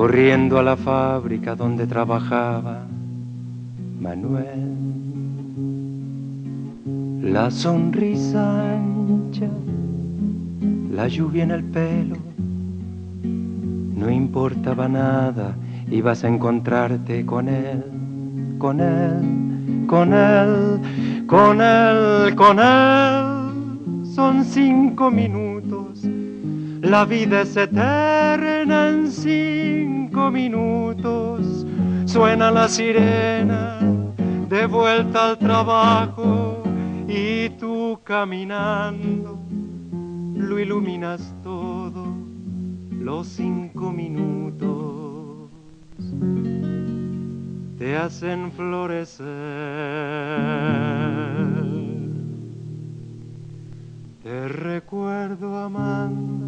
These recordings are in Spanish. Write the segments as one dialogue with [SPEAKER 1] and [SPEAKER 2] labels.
[SPEAKER 1] corriendo a la fábrica donde trabajaba Manuel. La sonrisa ancha, la lluvia en el pelo, no importaba nada, ibas a encontrarte con él, con él, con él con él, con él, son cinco minutos. La vida es eterna en cinco minutos. Suena la sirena de vuelta al trabajo y tú caminando lo iluminas todo los cinco minutos te hacen florecer. Te recuerdo, Amanda,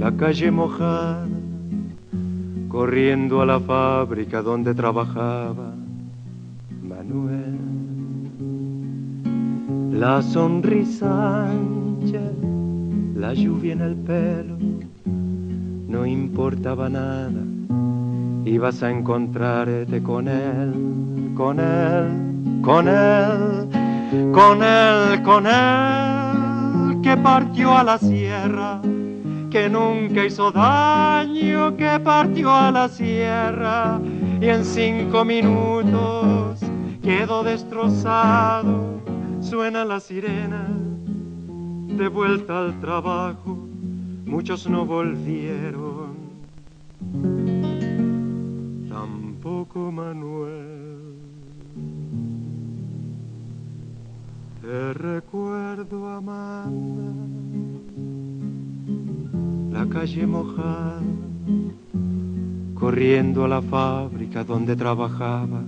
[SPEAKER 1] la calle mojada, corriendo a la fábrica donde trabajaba Manuel. La sonrisa ancha, la lluvia en el pelo, no importaba nada ibas a encontrarte con él, con él, con él, con él, con él, que partió a la sierra, que nunca hizo daño, que partió a la sierra y en cinco minutos quedó destrozado, suena la sirena, de vuelta al trabajo, muchos no volvieron poco Manuel. Te recuerdo, calle mojada, corriendo a la fábrica donde trabajaba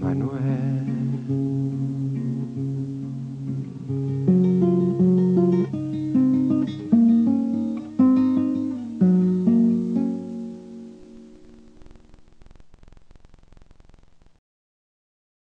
[SPEAKER 1] Manuel.